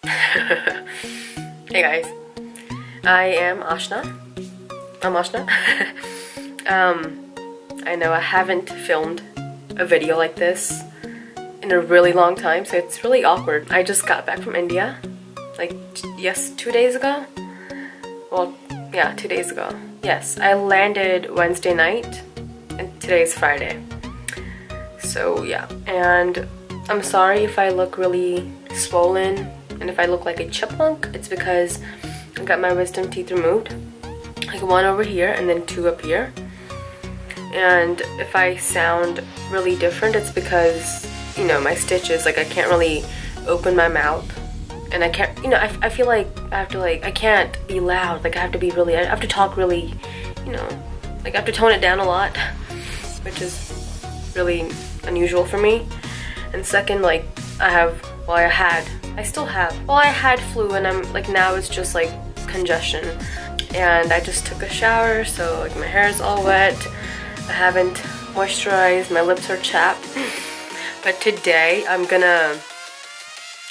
hey guys, I am Aashna. I'm Aashna. um, I know I haven't filmed a video like this in a really long time, so it's really awkward. I just got back from India, like, yes, two days ago? Well, yeah, two days ago. Yes, I landed Wednesday night, and today is Friday. So yeah, and I'm sorry if I look really swollen and if I look like a chipmunk, it's because I got my wisdom teeth removed. Like one over here and then two up here. And if I sound really different, it's because, you know, my stitches, like I can't really open my mouth. And I can't, you know, I, I feel like I have to like, I can't be loud. Like I have to be really, I have to talk really, you know, like I have to tone it down a lot. Which is really unusual for me. And second, like I have, well I had I still have. Well, I had flu and I'm like now it's just like congestion. And I just took a shower, so like my hair is all wet. I haven't moisturized, my lips are chapped. but today I'm gonna,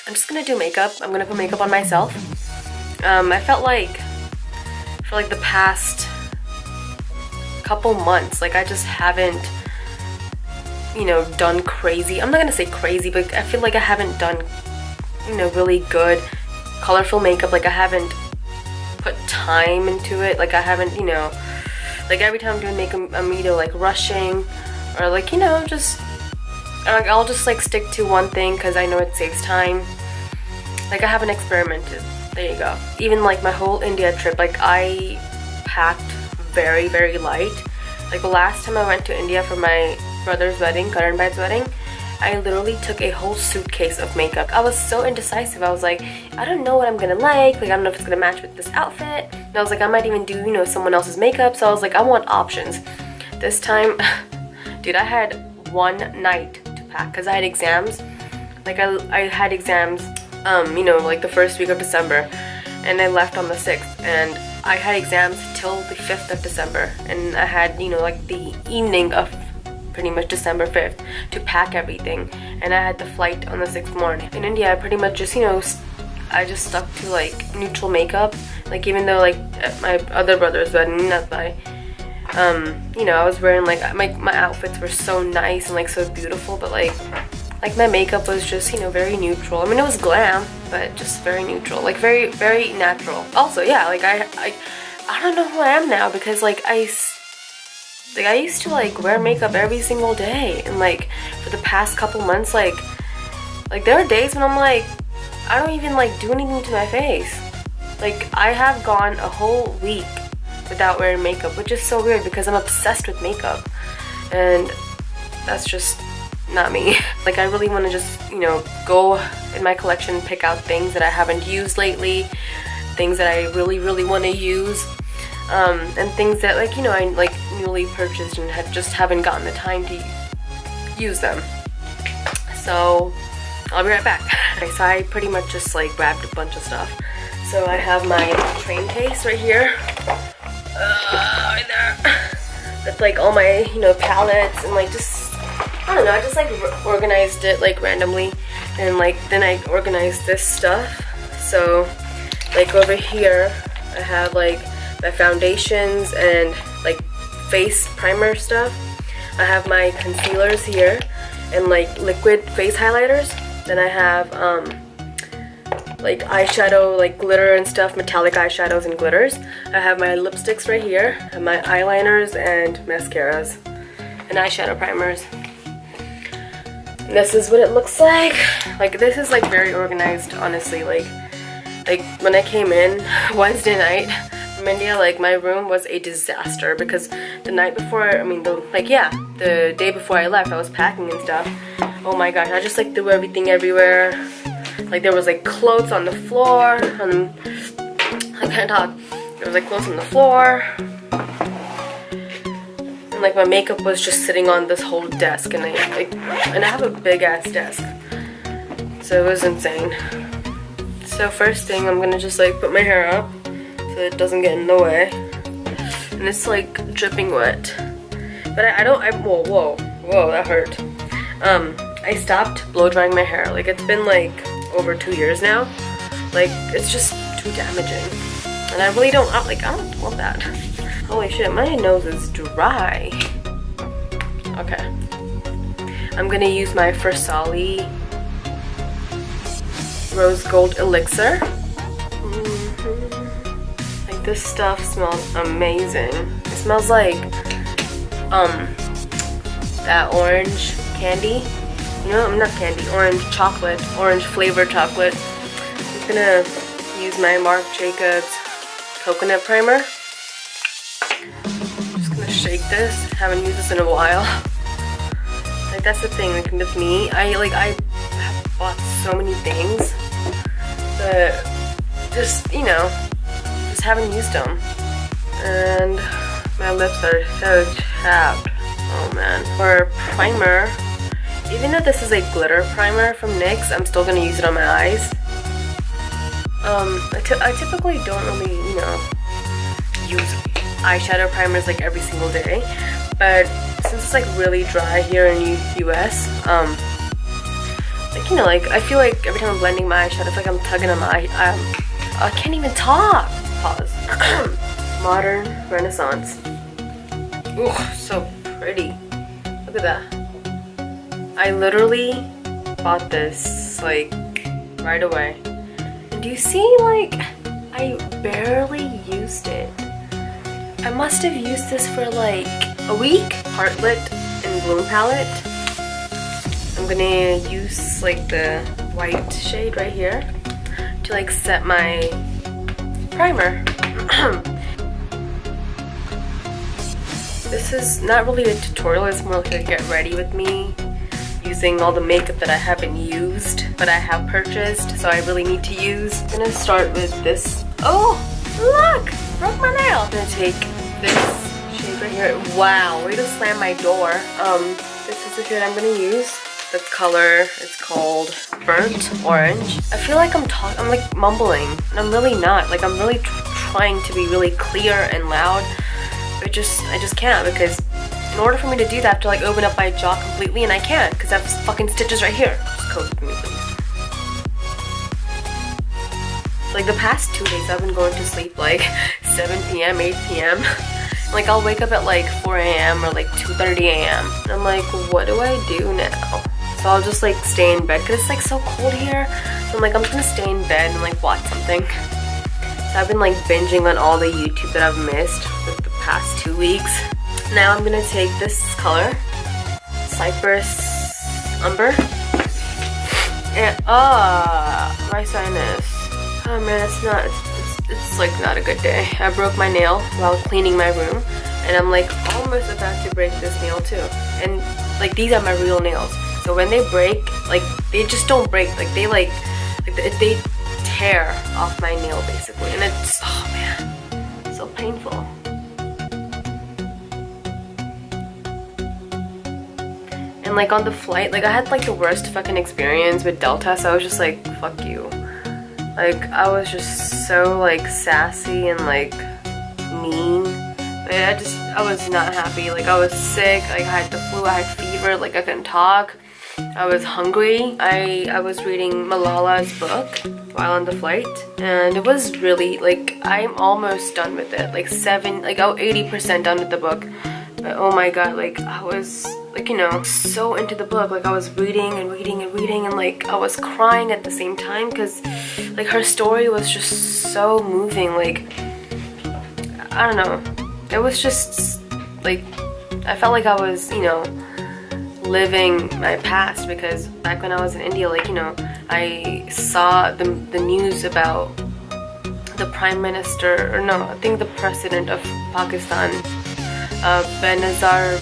I'm just gonna do makeup. I'm gonna put makeup on myself. Um, I felt like, for like the past couple months, like I just haven't you know, done crazy. I'm not gonna say crazy, but I feel like I haven't done you know, really good colorful makeup. Like I haven't put time into it. Like I haven't, you know, like every time I'm doing makeup, I'm either like rushing or like, you know, just, like, I'll just like stick to one thing because I know it saves time. Like I haven't experimented. There you go. Even like my whole India trip, like I packed very, very light. Like the last time I went to India for my brother's wedding, Karan Bhai's wedding, I literally took a whole suitcase of makeup. I was so indecisive. I was like, I don't know what I'm gonna like. Like, I don't know if it's gonna match with this outfit. And I was like, I might even do, you know, someone else's makeup. So I was like, I want options. This time, dude, I had one night to pack because I had exams. Like, I, I had exams, um, you know, like the first week of December. And I left on the 6th. And I had exams till the 5th of December. And I had, you know, like the evening of pretty much December 5th to pack everything and I had the flight on the 6th morning. In India I pretty much just you know I just stuck to like neutral makeup. Like even though like my other brother's wedding not my um you know I was wearing like my, my outfits were so nice and like so beautiful but like like my makeup was just you know very neutral. I mean it was glam but just very neutral like very very natural. Also yeah like I I, I don't know who I am now because like I like I used to like wear makeup every single day and like for the past couple months like like there are days when I'm like I don't even like do anything to my face. Like I have gone a whole week without wearing makeup which is so weird because I'm obsessed with makeup and that's just not me. like I really want to just, you know, go in my collection pick out things that I haven't used lately, things that I really really want to use um, and things that like you know I like newly purchased and had just haven't gotten the time to use them. So I'll be right back. Okay so I pretty much just like grabbed a bunch of stuff. So I have my train case right here. Uh, right there. That's like all my you know palettes and like just I don't know I just like organized it like randomly. And like then I organized this stuff. So like over here I have like my foundations and face primer stuff. I have my concealers here and like liquid face highlighters. Then I have um, like eyeshadow, like glitter and stuff, metallic eyeshadows and glitters. I have my lipsticks right here, and my eyeliners and mascaras and eyeshadow primers. This is what it looks like. Like this is like very organized, honestly. Like, like when I came in Wednesday night, India, like my room was a disaster because the night before, I mean, the, like yeah, the day before I left, I was packing and stuff. Oh my gosh, I just like threw everything everywhere. Like there was like clothes on the floor, and I can't talk. There was like clothes on the floor. And like my makeup was just sitting on this whole desk and I like and I have a big ass desk. So it was insane. So first thing I'm gonna just like put my hair up so it doesn't get in the way. And it's like dripping wet. But I, I don't, I, whoa, whoa, whoa, that hurt. Um, I stopped blow drying my hair. Like it's been like over two years now. Like, it's just too damaging. And I really don't, I'm like, I don't want that. Holy shit, my nose is dry. Okay. I'm gonna use my Versali Rose Gold Elixir. This stuff smells amazing. It smells like um that orange candy. You know, not candy, orange chocolate, orange flavored chocolate. I'm gonna use my Marc Jacobs coconut primer. I'm just gonna shake this. Haven't used this in a while. Like that's the thing, like with me, I like I have bought so many things but just, you know, just haven't used them. And my lips are so chapped. Oh man. For primer, even though this is a glitter primer from NYX, I'm still gonna use it on my eyes. Um, I, typically don't really, you know, use eyeshadow primers like every single day, but since it's like really dry here in the US, um, like, you know, like, I feel like every time I'm blending my eyeshadow, I feel like I'm tugging on my. Um, I can't even talk. Pause. Modern Renaissance. Ooh, so pretty. Look at that. I literally bought this, like, right away. And do you see, like, I barely used it. I must have used this for, like, a week. Heartlit and Bloom palette. I'm gonna use like the white shade right here to like set my primer. this is not really a tutorial, it's more like a get ready with me using all the makeup that I haven't used but I have purchased so I really need to use. I'm gonna start with this. Oh, look! Broke my nail. I'm gonna take this shade right here. Wow, way to slam my door. Um, this is the shade I'm gonna use the color is called Burnt Orange. I feel like I'm talking, I'm like mumbling, and I'm really not. Like I'm really trying to be really clear and loud, but just, I just can't because in order for me to do that, I have to like open up my jaw completely, and I can't because I have fucking stitches right here. Just code me, please. Like the past two days, I've been going to sleep like 7 p.m., 8 p.m. Like I'll wake up at like 4 a.m. or like 2.30 a.m. I'm like, what do I do now? So I'll just like stay in bed because it's like so cold here. So I'm like, I'm just gonna stay in bed and like watch something. So I've been like binging on all the YouTube that I've missed for the past two weeks. Now I'm gonna take this color, Cypress Umber. And, ah, uh, my sinus. Oh man, it's not, it's, it's, it's like not a good day. I broke my nail while cleaning my room and I'm like almost about to break this nail too. And like these are my real nails. So when they break, like they just don't break. Like they like, like they tear off my nail basically, and it's oh man, so painful. And like on the flight, like I had like the worst fucking experience with Delta, so I was just like, fuck you. Like I was just so like sassy and like mean. I just, I was not happy. Like I was sick, like I had the flu, I had fever, like I couldn't talk. I was hungry. I, I was reading Malala's book while on the flight and it was really like I'm almost done with it. Like seven like oh 80% done with the book. But oh my god like I was like you know so into the book. Like I was reading and reading and reading and like I was crying at the same time because like her story was just so moving. Like I don't know. It was just like I felt like I was you know living my past because back when I was in India, like, you know, I saw the, the news about the Prime Minister, or no, I think the President of Pakistan, uh, Benazir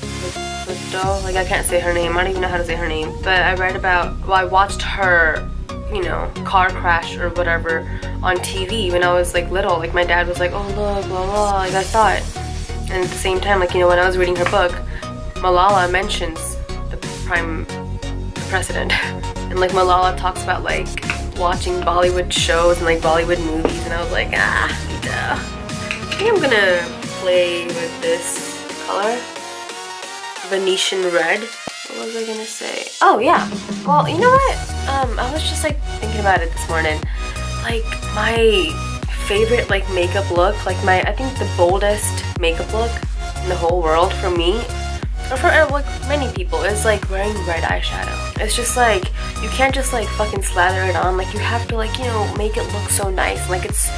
Bhutto, like I can't say her name, I don't even know how to say her name, but I read about, well, I watched her, you know, car crash or whatever on TV when I was like little, like my dad was like, oh look, blah blah, like I saw it. And at the same time, like, you know, when I was reading her book, Malala mentions prime president. And like Malala talks about like watching Bollywood shows and like Bollywood movies and I was like, ah, duh. I think I'm gonna play with this color. Venetian red. What was I gonna say? Oh yeah. Well, you know what? Um, I was just like thinking about it this morning. like my favorite like makeup look, like my I think the boldest makeup look in the whole world for me for uh, like many people it's like wearing red eyeshadow. It's just like you can't just like fucking slather it on. Like you have to like you know make it look so nice. Like it's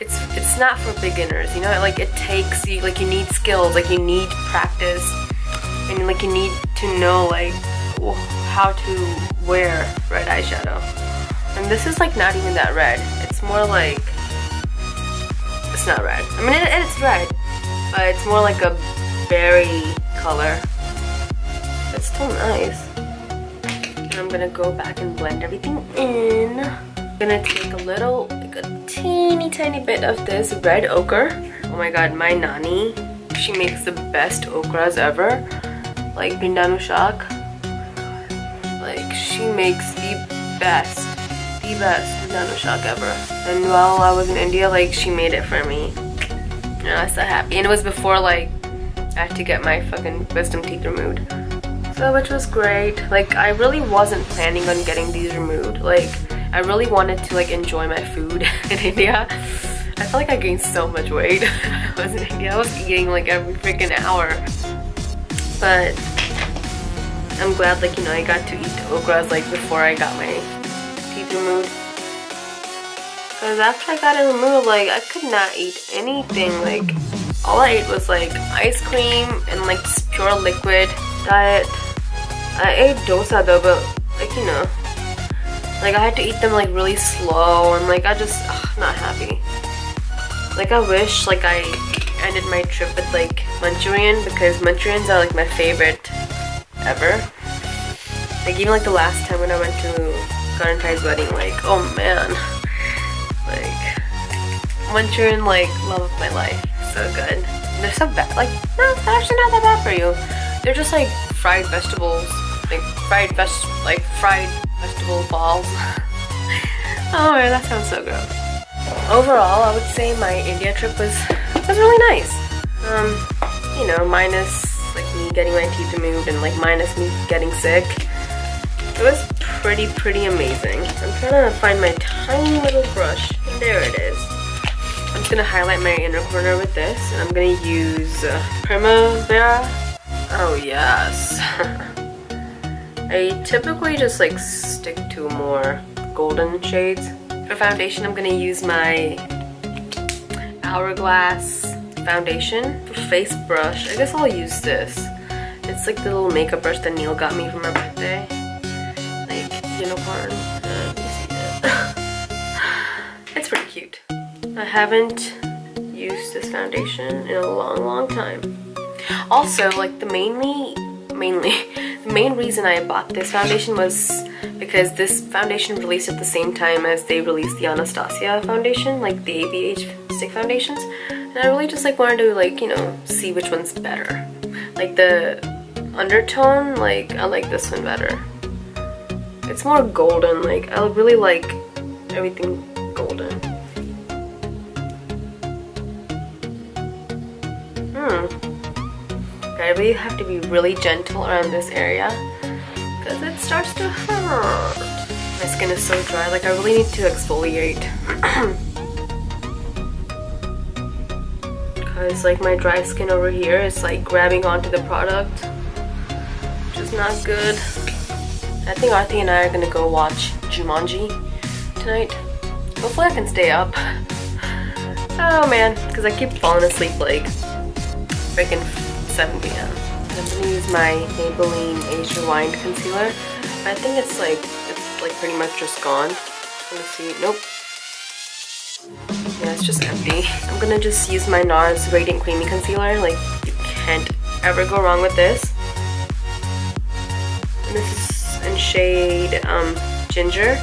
it's it's not for beginners. You know like it takes you like you need skills. Like you need practice and like you need to know like how to wear red eyeshadow. And this is like not even that red. It's more like it's not red. I mean it, it's red, but it's more like a berry color. Still nice. I'm gonna go back and blend everything in. I'm gonna take a little, like a teeny tiny bit of this red ochre. Oh my god, my nani, she makes the best okras ever. Like Bindanu Shak. Like she makes the best, the best Bindanu Shak ever. And while I was in India, like she made it for me. And I was so happy. And it was before like I had to get my fucking wisdom teeth removed. Which was great. Like I really wasn't planning on getting these removed. Like I really wanted to like enjoy my food in India. I felt like I gained so much weight I was in India. I was eating like every freaking hour. But I'm glad like you know I got to eat okras like before I got my teeth removed. Because after I got it removed like I could not eat anything like all I ate was like ice cream and like pure liquid diet. I ate dosa though, but like you know, like I had to eat them like really slow and like I just ugh, not happy. Like I wish like I ended my trip with like Manchurian because Manchurians are like my favorite ever. Like even like the last time when I went to Karan Bhai's wedding, like oh man, like Manchurian like love of my life so good. They're so bad. Like, no, they're actually not that bad for you. They're just like fried vegetables, like fried veg, like fried vegetable balls. oh man, that sounds so gross. Overall, I would say my India trip was was really nice. Um, you know, minus like me getting my teeth removed and like minus me getting sick. It was pretty, pretty amazing. I'm trying to find my tiny little brush. There it is. I'm just gonna highlight my inner corner with this and I'm gonna use uh, Primavera. Oh yes. I typically just like stick to more golden shades. For foundation I'm gonna use my Hourglass foundation. For face brush, I guess I'll use this. It's like the little makeup brush that Neil got me for my birthday. Like unicorn. it's pretty cute. I haven't used this foundation in a long, long time. Also, like the mainly, mainly, main reason I bought this foundation was because this foundation released at the same time as they released the Anastasia foundation, like the ABH stick foundations. And I really just like wanted to like, you know, see which one's better. Like the undertone, like I like this one better. It's more golden, like I really like everything golden. Really have to be really gentle around this area because it starts to hurt. My skin is so dry, like I really need to exfoliate. because like my dry skin over here is like grabbing onto the product, which is not good. I think Arthi and I are gonna go watch Jumanji tonight. Hopefully I can stay up. Oh man, because I keep falling asleep like freaking 7 p.m. I'm gonna use my Maybelline Age Rewind Concealer. I think it's like, it's like pretty much just gone. Let me see, nope. Yeah, it's just empty. I'm gonna just use my NARS Radiant Creamy Concealer. Like, you can't ever go wrong with this. And this is in shade um, Ginger.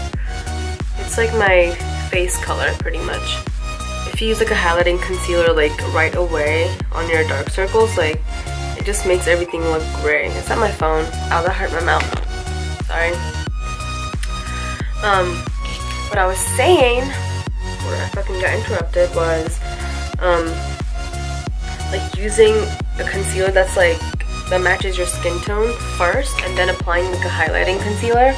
It's like my face color, pretty much. If you use like a highlighting concealer like right away on your dark circles, like it just makes everything look gray. Is that my phone? Ow, that hurt my mouth. Sorry. Um, what I was saying, where I fucking got interrupted, was, um, like using a concealer that's like, that matches your skin tone first, and then applying like a highlighting concealer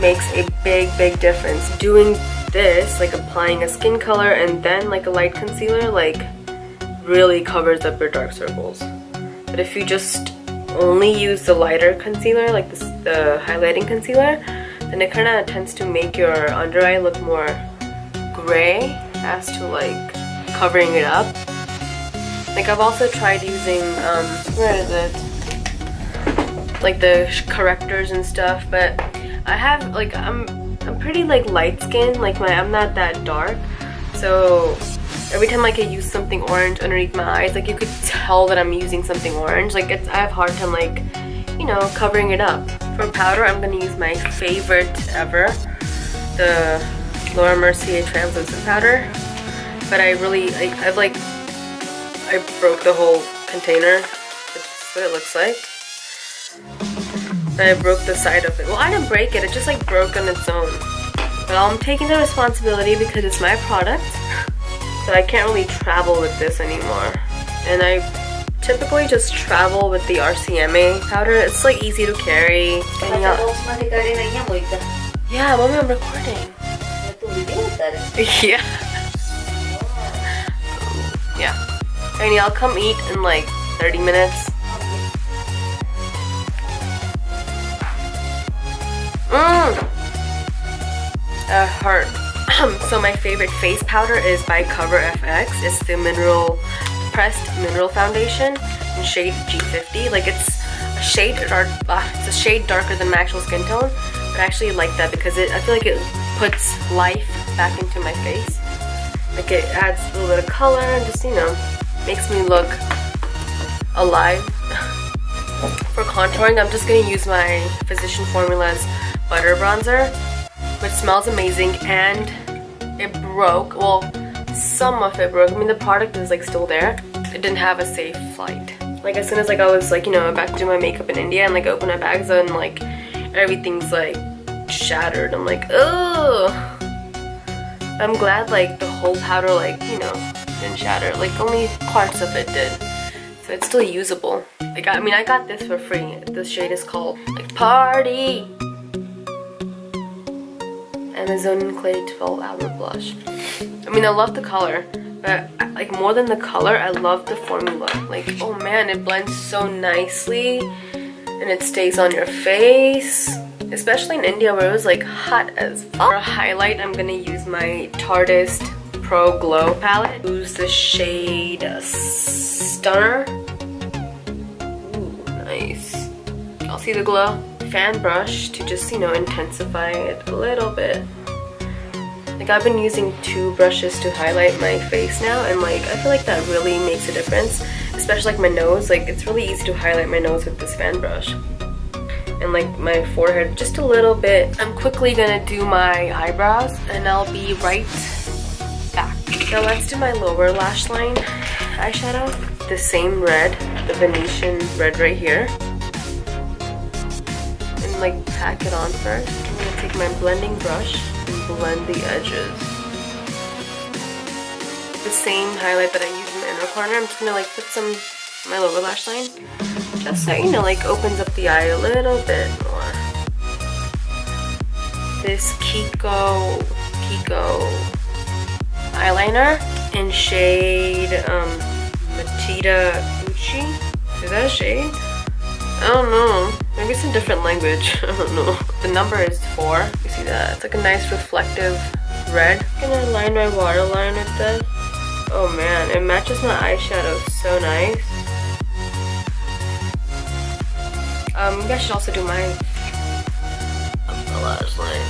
makes a big, big difference. Doing this, like applying a skin color and then like a light concealer, like really covers up your dark circles. But if you just only use the lighter concealer, like the highlighting concealer, then it kind of tends to make your under eye look more gray as to like covering it up. Like I've also tried using, um, where is it? Like the correctors and stuff, but I have like, I'm, I'm pretty like light skinned, like my, I'm not that dark. So every time like I use something orange underneath my eyes, like you could tell that I'm using something orange. Like it's, I have hard time like, you know, covering it up. For powder, I'm gonna use my favorite ever, the Laura Mercier translucent powder. But I really, I've like, I broke the whole container. That's what it looks like. I broke the side of it. Well, I didn't break it, it just like broke on its own. But I'm taking the responsibility because it's my product. So I can't really travel with this anymore. And I typically just travel with the RCMA powder. It's like easy to carry. Yeah, mommy, I'm recording. Yeah. Yeah. Annie, I'll come eat in like 30 minutes. Mmm! That hurt. So my favorite face powder is by Cover FX. It's the mineral pressed mineral foundation in shade G50. Like it's a shade dark, uh, it's a shade darker than my actual skin tone, but I actually like that because it I feel like it puts life back into my face. Like it adds a little bit of color and just you know makes me look alive. For contouring, I'm just gonna use my Physician Formula's butter bronzer, which smells amazing and it broke. Well, some of it broke. I mean, the product is like still there. It didn't have a safe flight. Like as soon as like I was like, you know, about to do my makeup in India and like open my bags and like everything's like shattered. I'm like, oh. I'm glad like the whole powder like, you know, didn't shatter. Like only parts of it did. So it's still usable. Like I mean I got this for free. This shade is called like Party. Amazon Clay 12 Hour Blush. I mean I love the color. But like more than the color, I love the formula. Like, oh man, it blends so nicely and it stays on your face. Especially in India where it was like hot as fuck. For a highlight, I'm gonna use my Tarteist Pro Glow palette. Use the shade uh, Stunner. Ooh, nice. I'll see the glow. Fan brush to just, you know, intensify it a little bit. Like I've been using two brushes to highlight my face now and like I feel like that really makes a difference. Especially like my nose, like it's really easy to highlight my nose with this fan brush. And like my forehead just a little bit. I'm quickly gonna do my eyebrows and I'll be right back. Now let's do my lower lash line eyeshadow. The same red, the Venetian red right here. Like pack it on first. I'm gonna take my blending brush and blend the edges. The same highlight that I use in the inner corner, I'm just gonna like put some my lower lash line. Just so, you know, like opens up the eye a little bit more. This Kiko, Kiko eyeliner in shade um, Matita Uchi. Is that a shade? I don't know. Maybe it's a different language. I don't know. The number is 4. You see that? It's like a nice reflective red. Can I'm gonna line my waterline with this. Oh man, it matches my eyeshadow so nice. Um, maybe I should also do my lash line.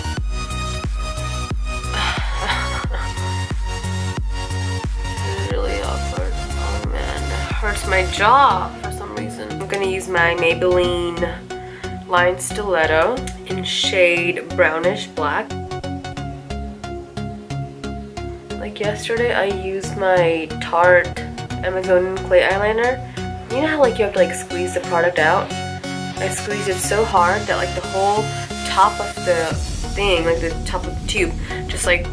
really awkward. Oh man, it hurts my jaw. For some reason. I'm gonna use my Maybelline Line Stiletto in shade Brownish Black. Like yesterday, I used my Tarte Amazonian Clay Eyeliner. You know how like you have to like squeeze the product out? I squeezed it so hard that like the whole top of the thing, like the top of the tube, just like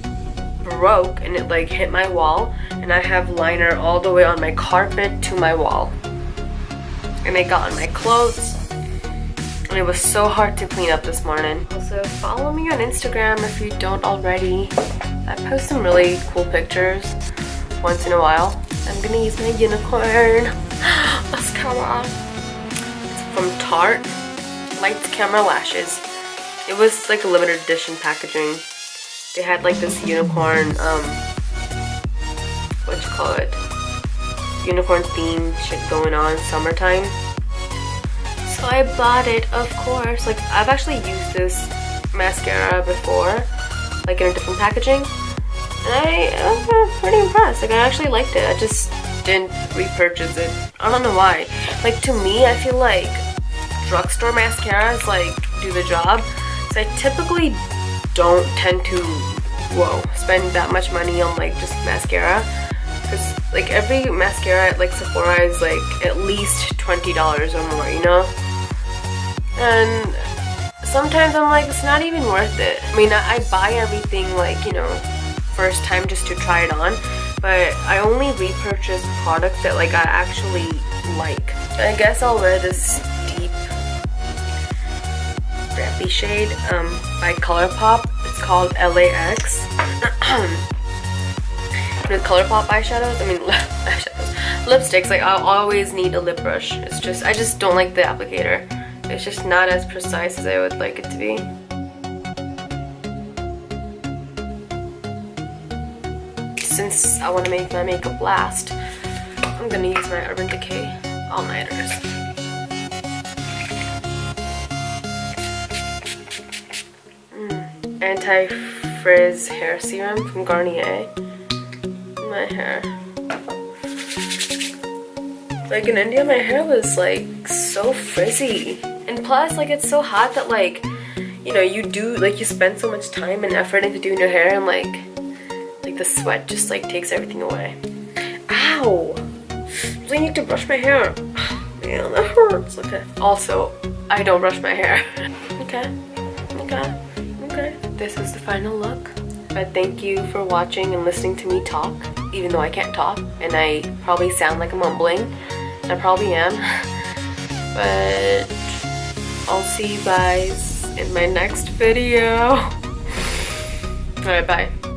broke and it like hit my wall and I have liner all the way on my carpet to my wall and it got on my clothes and it was so hard to clean up this morning. Also, follow me on Instagram if you don't already. I post some really cool pictures once in a while. I'm gonna use my unicorn mascara. It's from Tarte. Lights, Camera, Lashes. It was like a limited edition packaging. They had like this unicorn, um, what you call it? Unicorn theme shit going on, summertime. So I bought it, of course. Like, I've actually used this mascara before, like in a different packaging. And I, am pretty impressed. Like, I actually liked it. I just didn't repurchase it. I don't know why. Like, to me, I feel like drugstore mascaras, like, do the job. So I typically don't tend to, whoa, spend that much money on, like, just mascara. Because, like, every mascara at, like, Sephora is, like, at least $20 or more, you know? And sometimes I'm like, it's not even worth it. I mean, I, I buy everything, like, you know, first time just to try it on, but I only repurchase products that, like, I actually like. I guess I'll wear this deep wrappy shade um, by ColourPop. It's called LAX. With ColourPop eyeshadows, I mean, eyeshadows, lipsticks, like, I'll always need a lip brush. It's just, I just don't like the applicator. It's just not as precise as I would like it to be. Since I want to make my makeup last, I'm gonna use my Urban Decay All-Nighters. Mm. Anti-frizz hair serum from Garnier. My hair. Like in India, my hair was like so frizzy. And plus, like, it's so hot that, like, you know, you do, like, you spend so much time and effort into doing your hair and, like, like, the sweat just, like, takes everything away. Ow! I need to brush my hair. Man, that hurts. Okay. Also, I don't brush my hair. okay. Okay. Okay. This is the final look. But thank you for watching and listening to me talk, even though I can't talk. And I probably sound like I'm mumbling. I probably am. but I'll see you guys in my next video. Alright, bye.